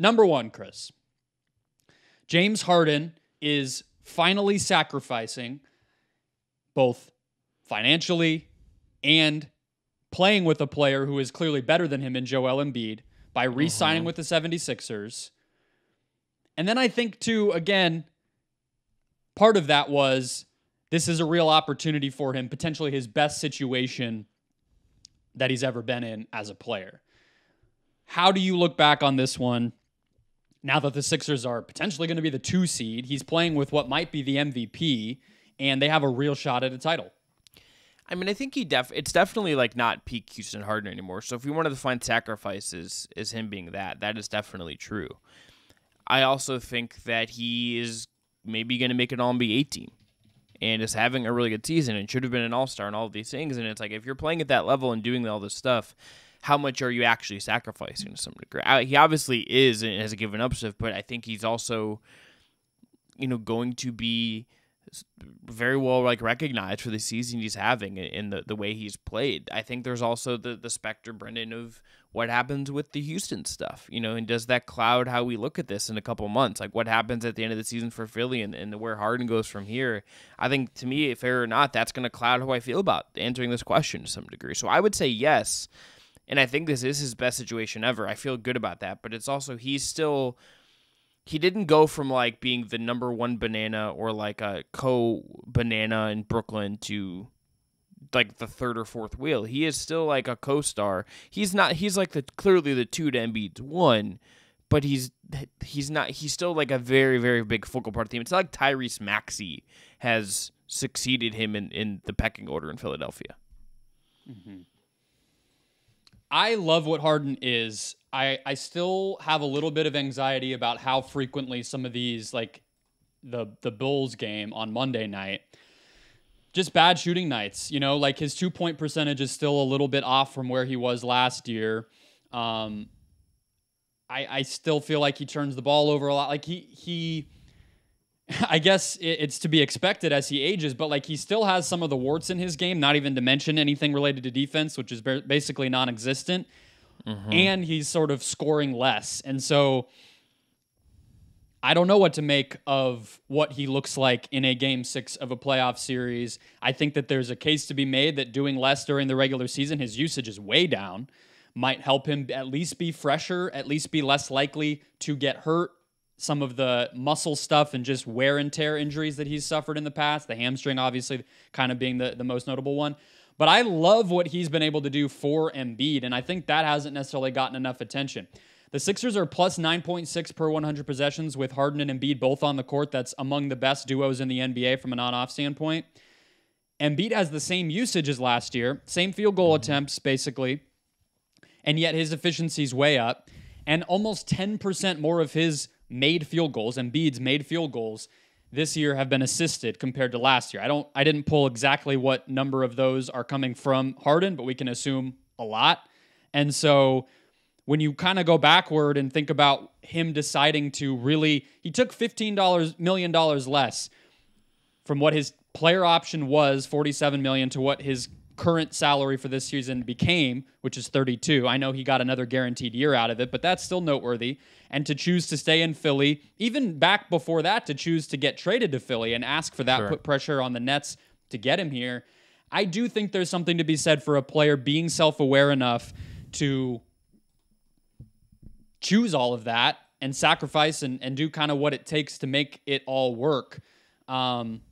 number one, Chris. James Harden is finally sacrificing both financially and playing with a player who is clearly better than him in Joel Embiid by re signing uh-huh. with the 76ers. And then I think, too, again, part of that was this is a real opportunity for him, potentially his best situation that he's ever been in as a player. How do you look back on this one now that the Sixers are potentially going to be the two seed? He's playing with what might be the MVP, and they have a real shot at a title. I mean, I think he def it's definitely like not peak Houston Harden anymore. So if we wanted to find sacrifices is him being that, that is definitely true. I also think that he is maybe going to make an All NBA team and is having a really good season and should have been an All Star and all of these things. And it's like if you're playing at that level and doing all this stuff, how much are you actually sacrificing to some degree? He obviously is and has given up stuff, but I think he's also, you know, going to be very well like recognized for the season he's having in the, the way he's played. I think there's also the the specter, Brendon, of what happens with the Houston stuff, you know, and does that cloud how we look at this in a couple months? Like what happens at the end of the season for Philly and, and where Harden goes from here? I think to me, fair or not, that's going to cloud how I feel about answering this question to some degree. So I would say yes. And I think this is his best situation ever. I feel good about that. But it's also, he's still he didn't go from like being the number one banana or like a co banana in Brooklyn to like the third or fourth wheel. He is still like a co-star. He's not. He's like the clearly the two to Embiid's one, but he's he's not. He's still like a very very big focal part of the team. It's not like Tyrese Maxey has succeeded him in in the pecking order in Philadelphia. Mm-hmm. I love what Harden is. I I still have a little bit of anxiety about how frequently some of these like the the Bulls game on Monday night just bad shooting nights. You know, like his two point percentage is still a little bit off from where he was last year. Um, I I still feel like he turns the ball over a lot. Like he he. I guess it's to be expected as he ages, but like he still has some of the warts in his game, not even to mention anything related to defense, which is basically non existent. Mm-hmm. And he's sort of scoring less. And so I don't know what to make of what he looks like in a game six of a playoff series. I think that there's a case to be made that doing less during the regular season, his usage is way down, might help him at least be fresher, at least be less likely to get hurt. Some of the muscle stuff and just wear and tear injuries that he's suffered in the past, the hamstring obviously kind of being the, the most notable one. But I love what he's been able to do for Embiid, and I think that hasn't necessarily gotten enough attention. The Sixers are plus 9.6 per 100 possessions with Harden and Embiid both on the court. That's among the best duos in the NBA from an on off standpoint. Embiid has the same usage as last year, same field goal mm-hmm. attempts, basically, and yet his efficiency's way up. And almost 10% more of his made field goals, and Embiid's made field goals, this year have been assisted compared to last year. I don't I didn't pull exactly what number of those are coming from Harden, but we can assume a lot. And so when you kind of go backward and think about him deciding to really, he took $15 million less from what his player option was, 47 million, to what his current salary for this season became, which is 32. I know he got another guaranteed year out of it, but that's still noteworthy. And to choose to stay in Philly, even back before that, to choose to get traded to Philly and ask for that, sure. put pressure on the Nets to get him here. I do think there's something to be said for a player being self aware enough to choose all of that and sacrifice and, and do kind of what it takes to make it all work. Um,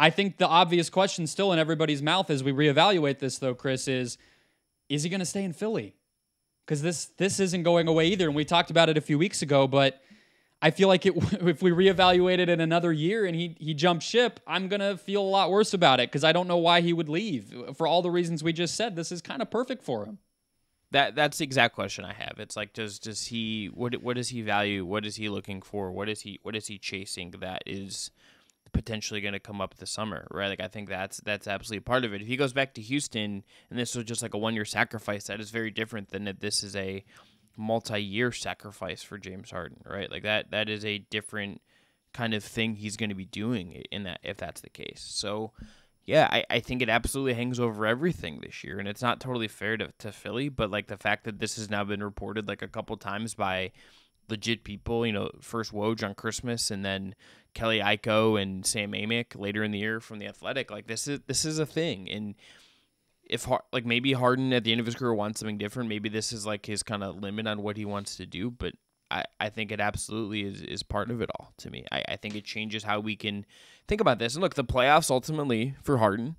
I think the obvious question still in everybody's mouth as we reevaluate this, though, Chris, is is he going to stay in Philly? Because this this isn't going away either, and we talked about it a few weeks ago. But I feel like it, if we reevaluate it in another year and he he jumped ship, I'm gonna feel a lot worse about it because I don't know why he would leave for all the reasons we just said. This is kind of perfect for him. That that's the exact question I have. It's like does does he what what does he value? What is he looking for? What is he what is he chasing that is potentially going to come up this summer, right? Like I think that's that's absolutely part of it. If he goes back to Houston and this was just like a one year sacrifice, that is very different than that this is a multi year sacrifice for James Harden, right? Like that that is a different kind of thing he's going to be doing in that if that's the case. So yeah, I, I think it absolutely hangs over everything this year. And it's not totally fair to, to Philly, but like the fact that this has now been reported like a couple times by legit people. You know, first Woj on Christmas, and then Kelly Iko and Sam Amick later in the year from the Athletic. Like this is this is a thing, and if like maybe Harden at the end of his career wants something different, maybe this is like his kind of limit on what he wants to do. But I, I think it absolutely is, is part of it all to me. I, I think it changes how we can think about this. And look, the playoffs ultimately for Harden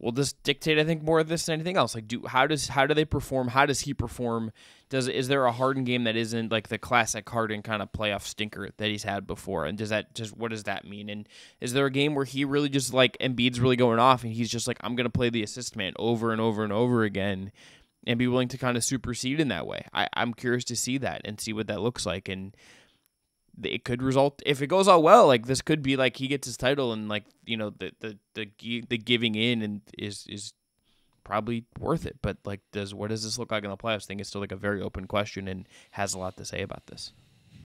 will this dictate, I think, more of this than anything else. Like, do how does how do they perform? How does he perform? Does is there a Harden game that isn't like the classic Harden kind of playoff stinker that he's had before? And does that just what does that mean? And is there a game where he really just like Embiid's really going off and he's just like I'm gonna play the assist man over and over and over again and be willing to kind of supersede in that way. I, I'm curious to see that and see what that looks like. And it could result if it goes all well. Like this could be like he gets his title and like you know the the the, the giving in and is is probably worth it. But like, does what does this look like in the playoffs? I think it's still like a very open question and has a lot to say about this.